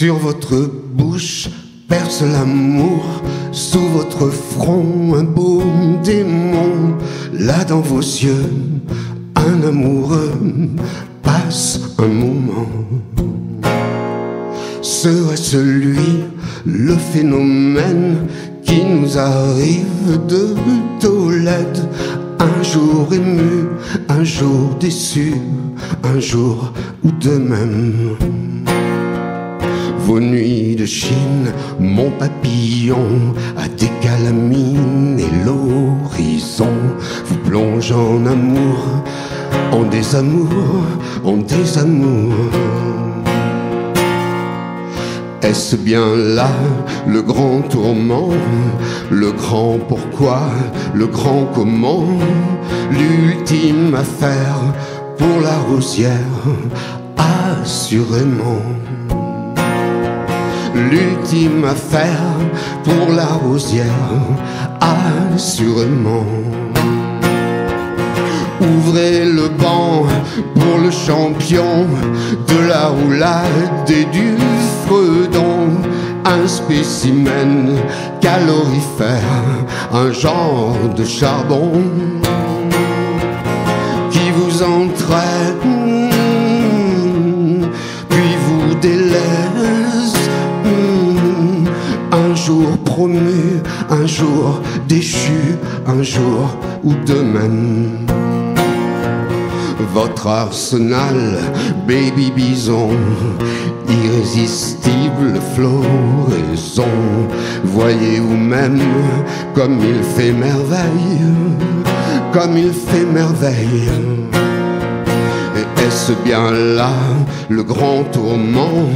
Sur votre bouche perce l'amour, sous votre front un beau démon. Là dans vos yeux, un amoureux passe un moment. Serait-ce lui le phénomène qui nous arrive de Tolède Un jour ému, un jour déçu, un jour ou de même. Vos nuits de Chine, mon papillon, à des et l'horizon vous plonge en amour, en désamour, en désamour. Est-ce bien là le grand tourment, le grand pourquoi, le grand comment, l'ultime affaire pour la rosière, assurément? L'ultime affaire pour la rosière, assurément. Ouvrez le banc pour le champion de la roulade et du fredon, un spécimen calorifère, un genre de charbon qui vous entraîne, puis vous délaisse un jour promu, un jour déchu, un jour ou de même. Votre arsenal, baby bison, irrésistible floraison. Voyez vous même comme il fait merveille, comme il fait merveille. Et est-ce bien là le grand tourment,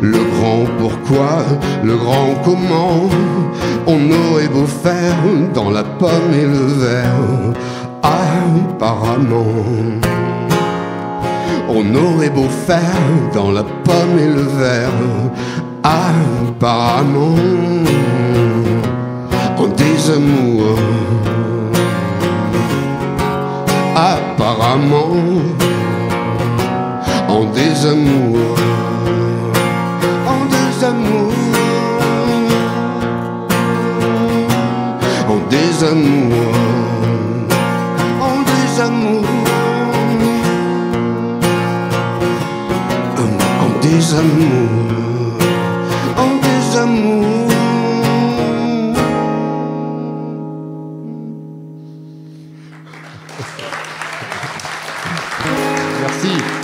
le grand pourquoi, le grand comment? On aurait beau faire dans la pomme et le verre, apparemment. On aurait beau faire dans la pomme et le verre, apparemment. En désamour, apparemment en désamour, en désamour, en désamour, désamour, en désamour, en désamour. Merci.